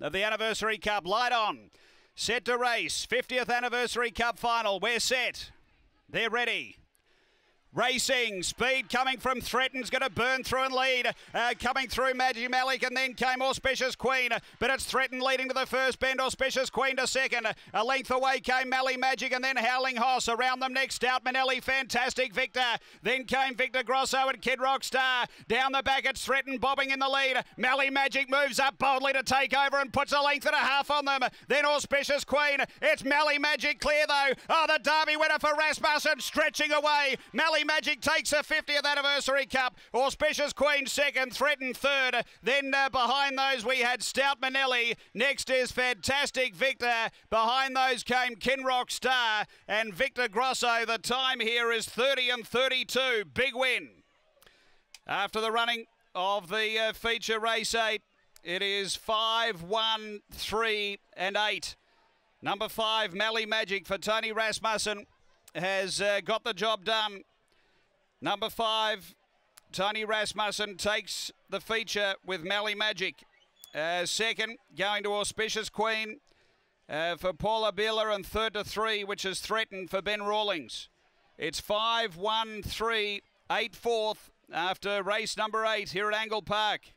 of the Anniversary Cup. Light on. Set to race. 50th Anniversary Cup final. We're set. They're ready. Racing, speed coming from Threaten's going to burn through and lead. Uh, coming through Magic Malik and then came Auspicious Queen. But it's Threaten leading to the first bend, Auspicious Queen to second. A length away came Mally Magic and then Howling Hoss. Around them next, out Manelli, Fantastic Victor. Then came Victor Grosso and Kid Rockstar. Down the back, it's Threaten bobbing in the lead. Mally Magic moves up boldly to take over and puts a length and a half on them. Then Auspicious Queen. It's Mally Magic clear though. Oh, the Derby winner for Rasmussen stretching away. Mally Magic takes her 50th anniversary cup. Auspicious Queen second, Threaten third. Then uh, behind those we had Stout Manelli. Next is Fantastic Victor. Behind those came Kid Rockstar and Victor Grosso. The time here is 30 and 32. Big win. After the running of the uh, feature race eight, it is 5, 1, 3, and 8. Number 5, Mally Magic for Tony Rasmussen has uh, got the job done. Number five, Tony Rasmussen takes the feature with Mally Magic. Uh, second, going to Auspicious Queen uh, for Paula Bieler, and third to three, which is Threaten for Ben Rawlings. It's five, one, three, eight, fourth after race number eight here at Angle Park.